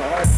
All right.